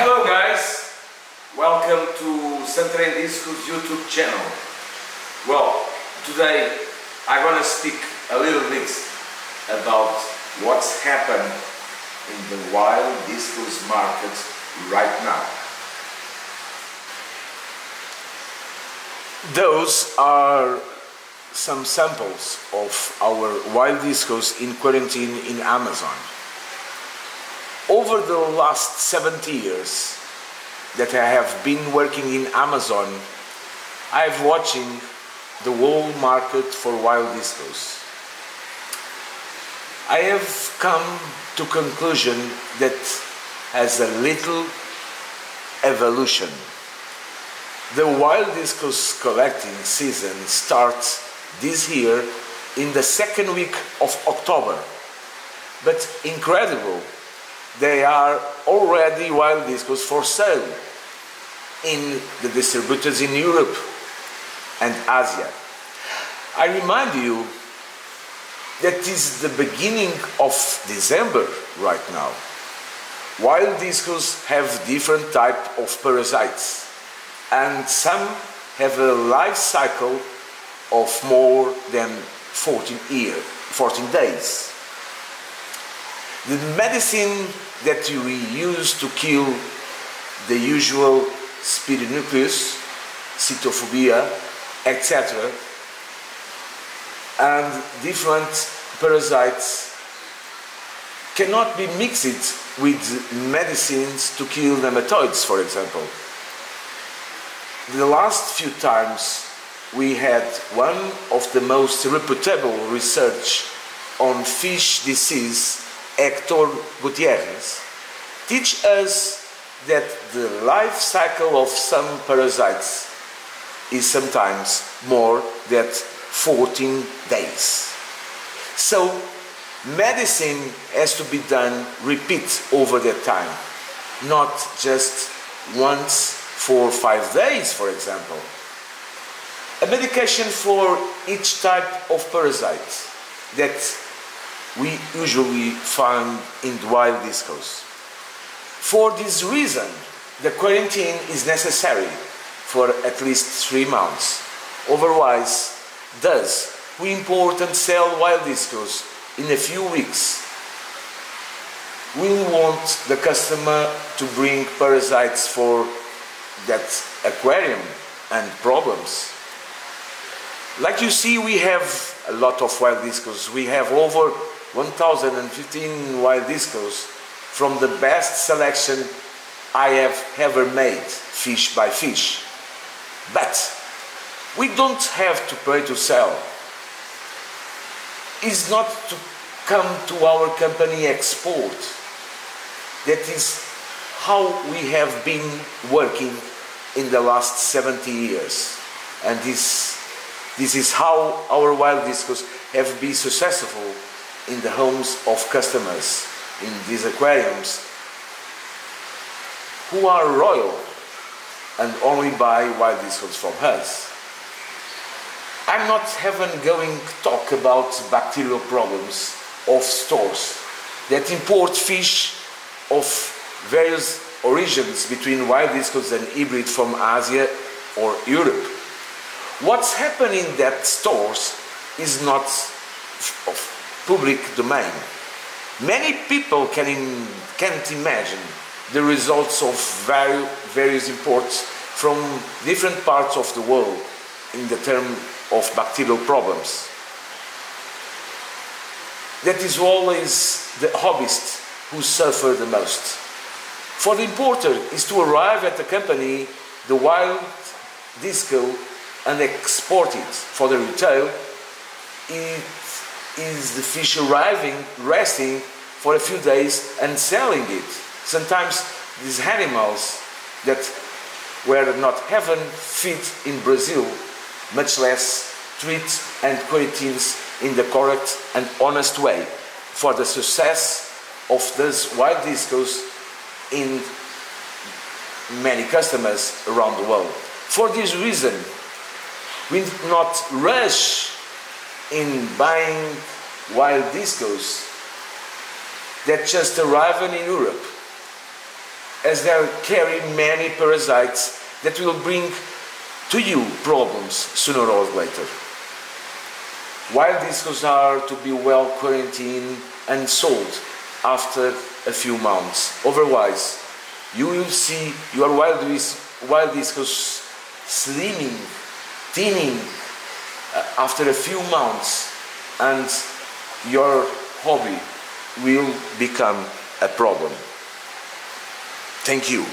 Hello guys, welcome to Santarém Discos YouTube channel. Well, today I'm gonna speak a little bit about what's happened in the wild discos market right now. Those are some samples of our wild discos in quarantine in Amazon. Over the last 70 years that I have been working in Amazon, I've watching the whole market for wild discos. I have come to conclusion that has a little evolution. The wild discos collecting season starts this year in the second week of October. But incredible, they are already wild discos for sale in the distributors in Europe and Asia. I remind you that is the beginning of December right now. Wild discos have different type of parasites and some have a life cycle of more than 14 year, 14 days. The medicine that we use to kill the usual spironucleus, cytophobia, etc., and different parasites cannot be mixed with medicines to kill nematodes, for example. The last few times we had one of the most reputable research on fish disease, Hector Gutierrez, teach us that the life cycle of some parasites is sometimes more than 14 days. So medicine has to be done repeat over that time, not just once for five days, for example. A medication for each type of parasite that we usually find in wild discos. For this reason, the quarantine is necessary for at least three months. Otherwise, thus, we import and sell wild discos in a few weeks. We want the customer to bring parasites for that aquarium and problems. Like you see, we have a lot of wild discos. We have over 1,015 wild discos from the best selection I have ever made, fish by fish. But we don't have to pay to sell. It's not to come to our company export. That is how we have been working in the last 70 years. And this, this is how our wild discos have been successful in the homes of customers in these aquariums who are royal and only buy wild discos from us. I'm not even going talk about bacterial problems of stores that import fish of various origins between wild discos and hybrid from Asia or Europe. What's happening in that stores is not of public domain. Many people can in, can't imagine the results of vari various imports from different parts of the world in the term of bacterial problems. That is always the hobbyist who suffer the most. For the importer is to arrive at the company the wild disco and export it. For the retail, is the fish arriving, resting for a few days and selling it. Sometimes these animals that were not heaven fit in Brazil, much less treat and quarantines in the correct and honest way for the success of these wild discos in many customers around the world. For this reason, we did not rush in buying wild discos that just arrived in Europe. as they carry many parasites that will bring to you problems sooner or later. Wild discos are to be well quarantined and sold after a few months. Otherwise, you will see your wild, wild discos slimming, thinning Uh, after a few months and your hobby will become a problem. Thank you.